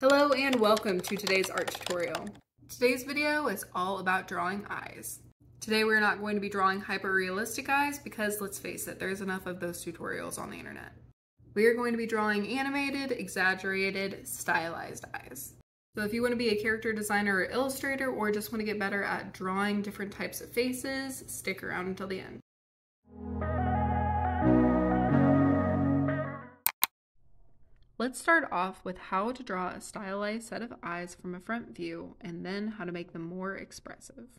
Hello and welcome to today's art tutorial. Today's video is all about drawing eyes. Today we're not going to be drawing hyper-realistic eyes because let's face it, there's enough of those tutorials on the internet. We are going to be drawing animated, exaggerated, stylized eyes. So if you want to be a character designer or illustrator or just want to get better at drawing different types of faces, stick around until the end. Let's start off with how to draw a stylized set of eyes from a front view and then how to make them more expressive.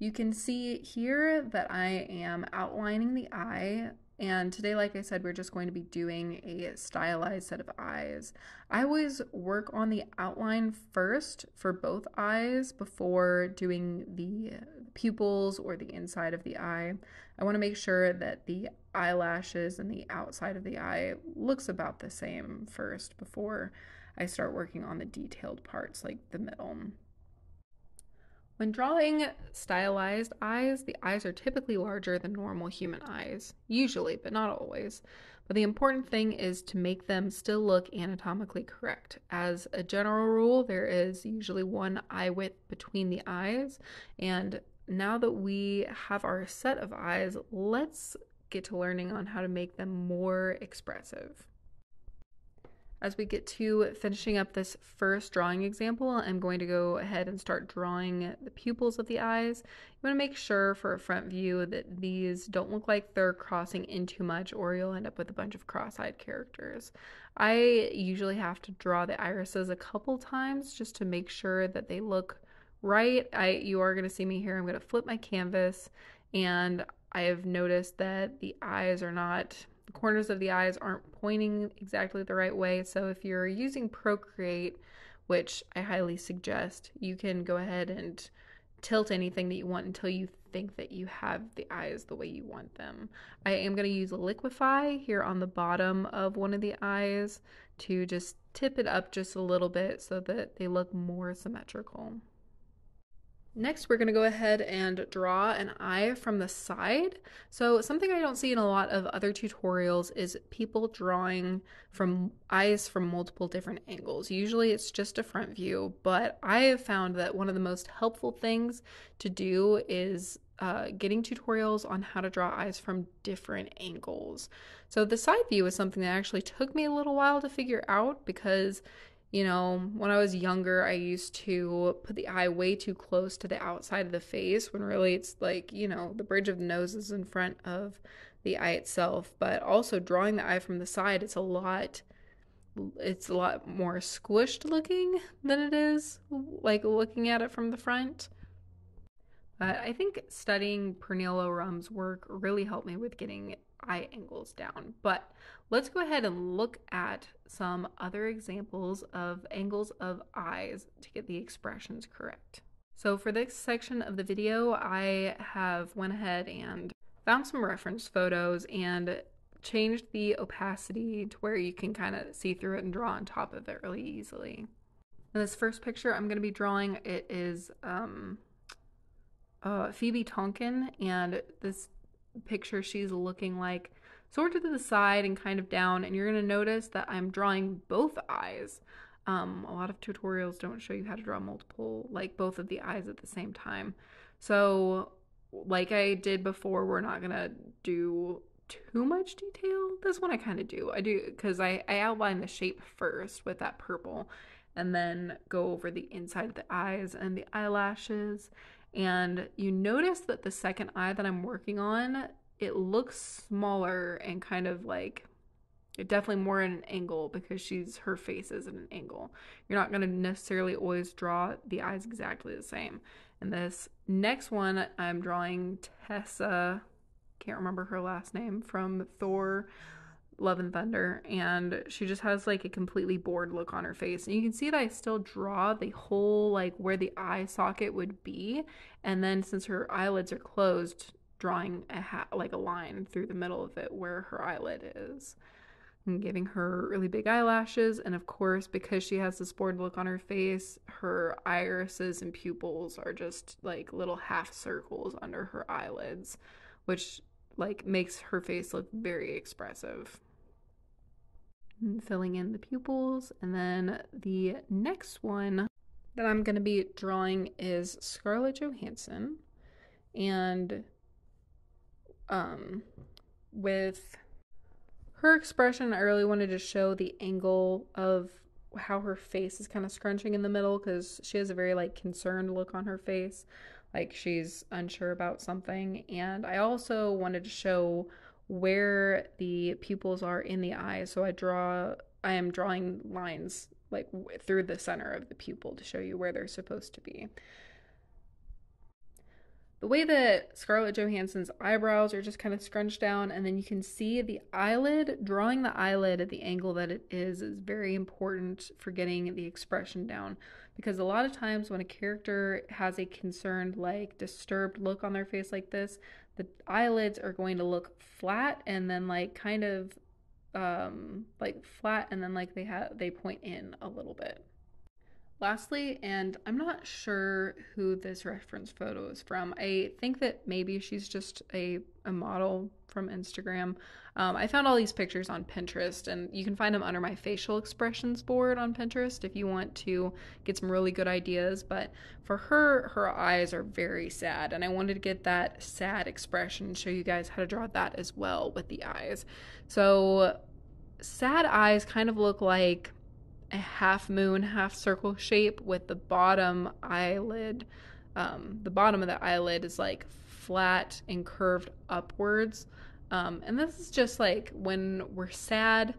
You can see here that I am outlining the eye and today, like I said, we're just going to be doing a stylized set of eyes. I always work on the outline first for both eyes before doing the pupils or the inside of the eye. I want to make sure that the eyelashes and the outside of the eye looks about the same first before I start working on the detailed parts like the middle. When drawing stylized eyes, the eyes are typically larger than normal human eyes, usually, but not always. But the important thing is to make them still look anatomically correct. As a general rule, there is usually one eye width between the eyes. And now that we have our set of eyes, let's get to learning on how to make them more expressive. As we get to finishing up this first drawing example, I'm going to go ahead and start drawing the pupils of the eyes. You want to make sure for a front view that these don't look like they're crossing in too much or you'll end up with a bunch of cross-eyed characters. I usually have to draw the irises a couple times just to make sure that they look right. I You are going to see me here. I'm going to flip my canvas and I have noticed that the eyes are not corners of the eyes aren't pointing exactly the right way. So if you're using Procreate, which I highly suggest, you can go ahead and tilt anything that you want until you think that you have the eyes the way you want them. I am going to use Liquify here on the bottom of one of the eyes to just tip it up just a little bit so that they look more symmetrical. Next, we're going to go ahead and draw an eye from the side. So something I don't see in a lot of other tutorials is people drawing from eyes from multiple different angles. Usually it's just a front view, but I have found that one of the most helpful things to do is uh, getting tutorials on how to draw eyes from different angles. So the side view is something that actually took me a little while to figure out because you know, when I was younger, I used to put the eye way too close to the outside of the face when really it's like, you know, the bridge of the nose is in front of the eye itself. But also drawing the eye from the side, it's a lot it's a lot more squished looking than it is like looking at it from the front. But I think studying Pernille Ørum's work really helped me with getting eye angles down. But let's go ahead and look at some other examples of angles of eyes to get the expressions correct. So for this section of the video, I have went ahead and found some reference photos and changed the opacity to where you can kind of see through it and draw on top of it really easily. In this first picture I'm going to be drawing, it is um, uh, Phoebe Tonkin, and this picture she's looking like sort of to the side and kind of down and you're going to notice that I'm drawing both eyes. Um, a lot of tutorials don't show you how to draw multiple, like both of the eyes at the same time. So like I did before, we're not going to do too much detail. This one I kind of do. I do because I, I outline the shape first with that purple and then go over the inside of the eyes and the eyelashes and you notice that the second eye that I'm working on, it looks smaller and kind of like it definitely more at an angle because she's her face is at an angle. You're not going to necessarily always draw the eyes exactly the same. And this next one, I'm drawing Tessa, can't remember her last name, from Thor Love and Thunder, and she just has like a completely bored look on her face. And you can see that I still draw the whole like where the eye socket would be, and then since her eyelids are closed, drawing a hat like a line through the middle of it where her eyelid is. And giving her really big eyelashes, and of course, because she has this bored look on her face, her irises and pupils are just like little half circles under her eyelids, which like makes her face look very expressive. filling in the pupils. And then the next one that I'm going to be drawing is Scarlett Johansson. And um, with her expression, I really wanted to show the angle of how her face is kind of scrunching in the middle because she has a very like concerned look on her face like she's unsure about something and i also wanted to show where the pupils are in the eye. So I draw, I am drawing lines like through the center of the pupil to show you where they're supposed to be. The way that Scarlett Johansson's eyebrows are just kind of scrunched down, and then you can see the eyelid, drawing the eyelid at the angle that it is, is very important for getting the expression down. Because a lot of times when a character has a concerned, like disturbed look on their face like this, the eyelids are going to look flat and then like kind of um like flat and then like they have they point in a little bit lastly and i'm not sure who this reference photo is from i think that maybe she's just a, a model from instagram um, I found all these pictures on Pinterest, and you can find them under my facial expressions board on Pinterest if you want to get some really good ideas. But for her, her eyes are very sad, and I wanted to get that sad expression, show you guys how to draw that as well with the eyes. So, sad eyes kind of look like a half moon, half circle shape with the bottom eyelid. Um, the bottom of the eyelid is like flat and curved upwards um, and this is just like when we're sad,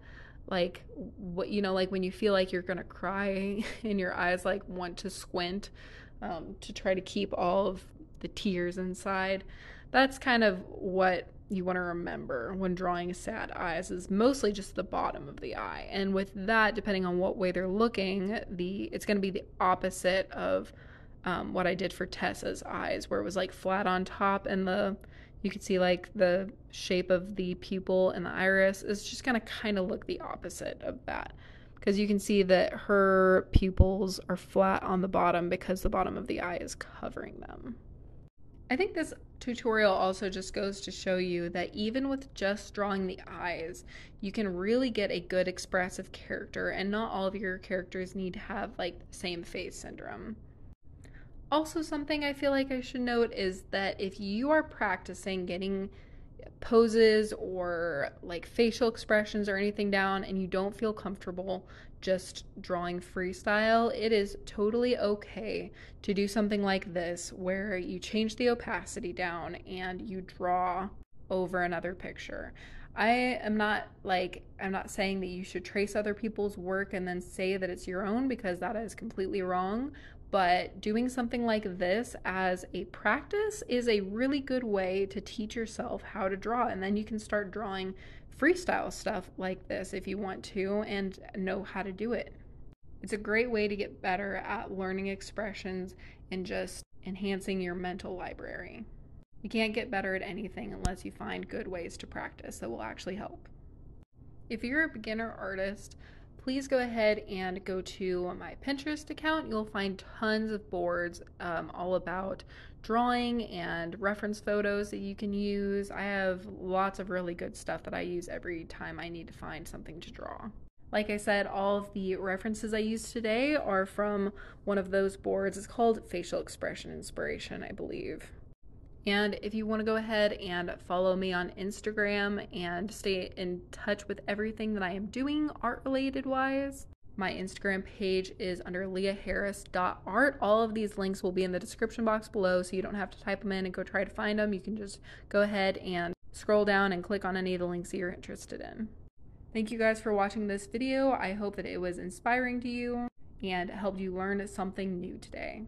like what you know, like when you feel like you're gonna cry and your eyes like want to squint um, to try to keep all of the tears inside. That's kind of what you want to remember when drawing sad eyes is mostly just the bottom of the eye. And with that, depending on what way they're looking, the it's going to be the opposite of um, what I did for Tessa's eyes, where it was like flat on top and the you can see like the shape of the pupil and the iris is just going to kind of look the opposite of that because you can see that her pupils are flat on the bottom because the bottom of the eye is covering them. I think this tutorial also just goes to show you that even with just drawing the eyes, you can really get a good expressive character and not all of your characters need to have like the same face syndrome. Also, something I feel like I should note is that if you are practicing getting poses or like facial expressions or anything down and you don't feel comfortable just drawing freestyle, it is totally okay to do something like this where you change the opacity down and you draw over another picture. I am not like, I'm not saying that you should trace other people's work and then say that it's your own because that is completely wrong but doing something like this as a practice is a really good way to teach yourself how to draw. And then you can start drawing freestyle stuff like this if you want to and know how to do it. It's a great way to get better at learning expressions and just enhancing your mental library. You can't get better at anything unless you find good ways to practice that will actually help. If you're a beginner artist, please go ahead and go to my Pinterest account. You'll find tons of boards um, all about drawing and reference photos that you can use. I have lots of really good stuff that I use every time I need to find something to draw. Like I said, all of the references I used today are from one of those boards. It's called Facial Expression Inspiration, I believe. And if you want to go ahead and follow me on Instagram and stay in touch with everything that I am doing art related wise, my Instagram page is under leahharris.art. All of these links will be in the description box below, so you don't have to type them in and go try to find them. You can just go ahead and scroll down and click on any of the links that you're interested in. Thank you guys for watching this video. I hope that it was inspiring to you and helped you learn something new today.